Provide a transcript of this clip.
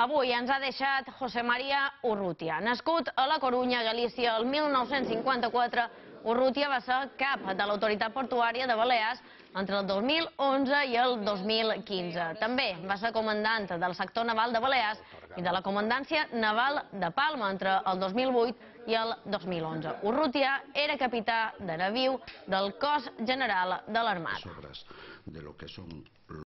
Avui ens ha deixat José María Urrutia. Nascut a la Corunya, Galícia, el 1954, Urrutia va ser cap de l'autoritat portuària de Balears entre el 2011 i el 2015. També va ser comandant del sector naval de Balears i de la comandància naval de Palma entre el 2008 i el 2011. Urrutia era capità de naviu del cos general de l'Armada.